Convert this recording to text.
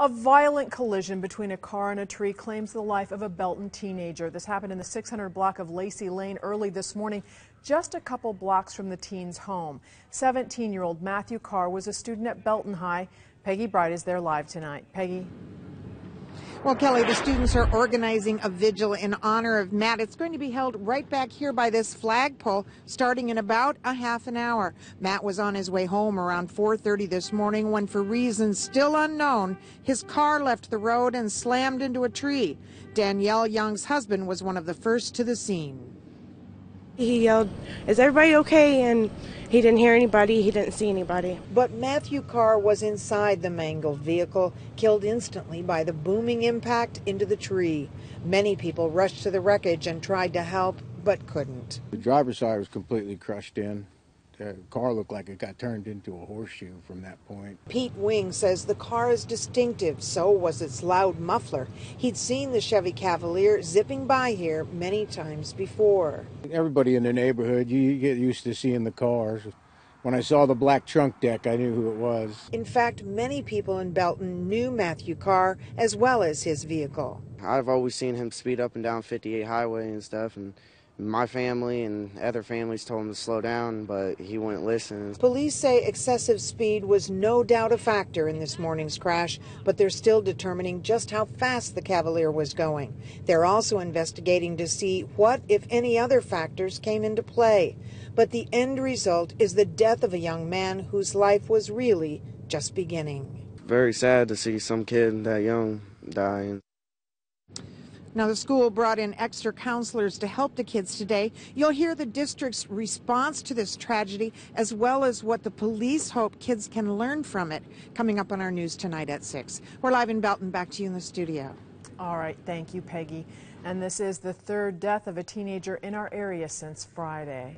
A violent collision between a car and a tree claims the life of a Belton teenager. This happened in the 600 block of Lacey Lane early this morning, just a couple blocks from the teen's home. 17 year old Matthew Carr was a student at Belton High. Peggy Bright is there live tonight. Peggy. Well, Kelly, the students are organizing a vigil in honor of Matt. It's going to be held right back here by this flagpole starting in about a half an hour. Matt was on his way home around 4:30 this morning when for reasons still unknown, his car left the road and slammed into a tree. Danielle Young's husband was one of the first to the scene. He yelled, Is everybody okay? And he didn't hear anybody, he didn't see anybody. But Matthew Carr was inside the mangled vehicle, killed instantly by the booming impact into the tree. Many people rushed to the wreckage and tried to help, but couldn't. The driver's side was completely crushed in the car looked like it got turned into a horseshoe from that point. Pete Wing says the car is distinctive, so was its loud muffler. He'd seen the Chevy Cavalier zipping by here many times before. Everybody in the neighborhood, you get used to seeing the cars. When I saw the black trunk deck, I knew who it was. In fact, many people in Belton knew Matthew Carr as well as his vehicle. I've always seen him speed up and down 58 highway and stuff, and my family and other families told him to slow down, but he wouldn't listen. Police say excessive speed was no doubt a factor in this morning's crash, but they're still determining just how fast the Cavalier was going. They're also investigating to see what, if any, other factors came into play. But the end result is the death of a young man whose life was really just beginning. Very sad to see some kid that young die. Now, the school brought in extra counselors to help the kids today. You'll hear the district's response to this tragedy, as well as what the police hope kids can learn from it, coming up on our news tonight at 6. We're live in Belton. Back to you in the studio. All right. Thank you, Peggy. And this is the third death of a teenager in our area since Friday.